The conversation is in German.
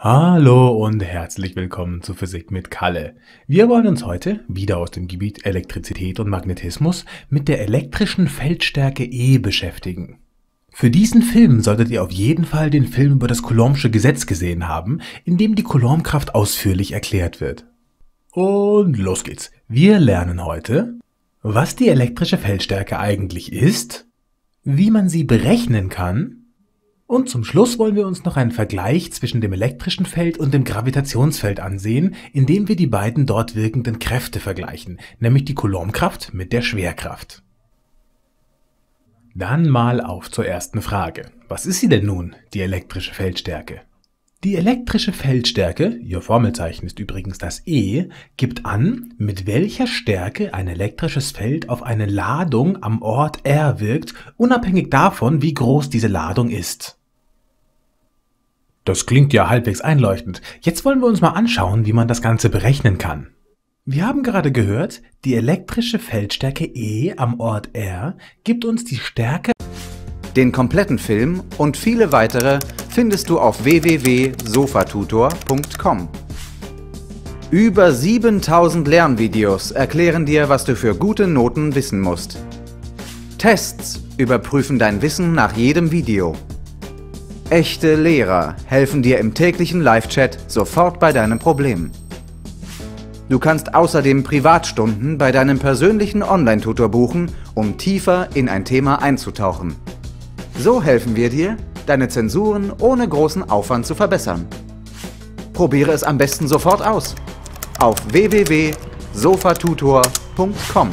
Hallo und herzlich willkommen zu Physik mit Kalle. Wir wollen uns heute, wieder aus dem Gebiet Elektrizität und Magnetismus, mit der elektrischen Feldstärke E beschäftigen. Für diesen Film solltet ihr auf jeden Fall den Film über das Coulombsche Gesetz gesehen haben, in dem die Coulombkraft ausführlich erklärt wird. Und los geht's. Wir lernen heute, was die elektrische Feldstärke eigentlich ist, wie man sie berechnen kann und zum Schluss wollen wir uns noch einen Vergleich zwischen dem elektrischen Feld und dem Gravitationsfeld ansehen, indem wir die beiden dort wirkenden Kräfte vergleichen, nämlich die Coulombkraft mit der Schwerkraft. Dann mal auf zur ersten Frage. Was ist sie denn nun, die elektrische Feldstärke? Die elektrische Feldstärke, ihr Formelzeichen ist übrigens das E, gibt an, mit welcher Stärke ein elektrisches Feld auf eine Ladung am Ort R wirkt, unabhängig davon, wie groß diese Ladung ist. Das klingt ja halbwegs einleuchtend. Jetzt wollen wir uns mal anschauen, wie man das Ganze berechnen kann. Wir haben gerade gehört, die elektrische Feldstärke E am Ort R gibt uns die Stärke. Den kompletten Film und viele weitere findest du auf www.sofatutor.com. Über 7000 Lernvideos erklären dir, was du für gute Noten wissen musst. Tests überprüfen dein Wissen nach jedem Video. Echte Lehrer helfen dir im täglichen Live-Chat sofort bei deinem Problem. Du kannst außerdem Privatstunden bei deinem persönlichen Online-Tutor buchen, um tiefer in ein Thema einzutauchen. So helfen wir dir, deine Zensuren ohne großen Aufwand zu verbessern. Probiere es am besten sofort aus. Auf www.sofatutor.com